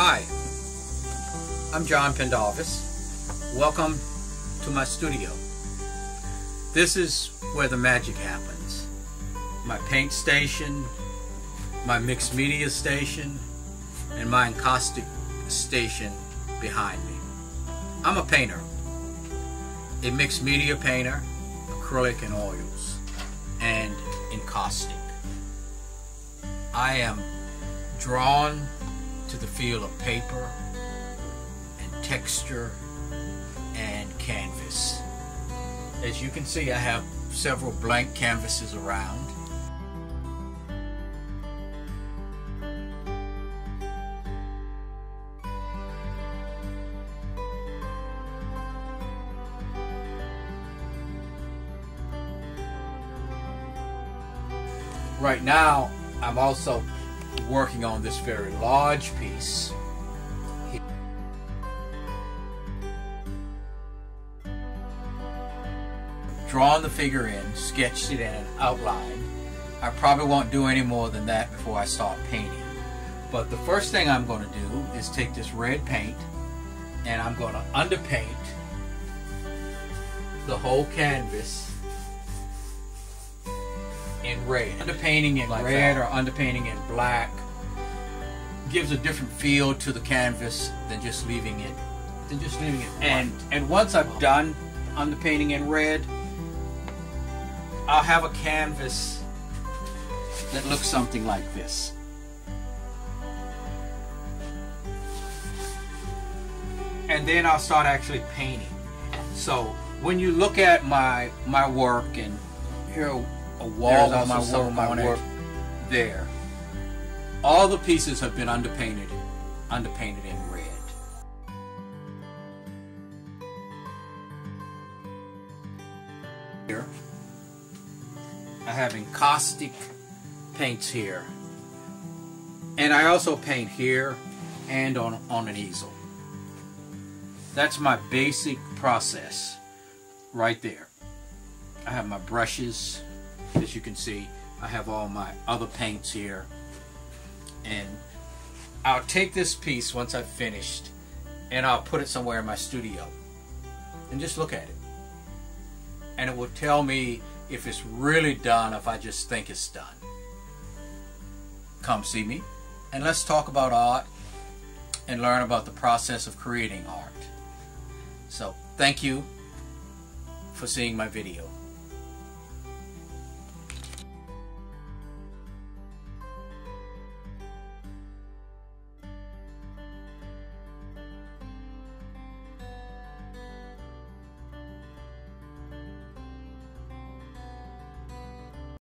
Hi, I'm John Pendarvis. Welcome to my studio. This is where the magic happens. My paint station, my mixed media station, and my encaustic station behind me. I'm a painter, a mixed media painter, acrylic and oils, and encaustic. I am drawn to the feel of paper and texture and canvas. As you can see, I have several blank canvases around. Right now, I'm also working on this very large piece. Drawn the figure in, sketched it in an outline. I probably won't do any more than that before I start painting. But the first thing I'm going to do is take this red paint and I'm going to underpaint the whole canvas red. Underpainting in Like red that. or underpainting in black. Gives a different feel to the canvas than just leaving it. Than just leaving it and and once I've done underpainting in red I'll have a canvas that looks something like this. And then I'll start actually painting. So when you look at my my work and here a wall of my work on it. work there. All the pieces have been underpainted underpainted in red. Here I have encaustic paints here. And I also paint here and on on an easel. That's my basic process right there. I have my brushes as you can see I have all my other paints here. And I'll take this piece once I've finished and I'll put it somewhere in my studio. And just look at it. And it will tell me if it's really done if I just think it's done. Come see me and let's talk about art and learn about the process of creating art. So thank you for seeing my video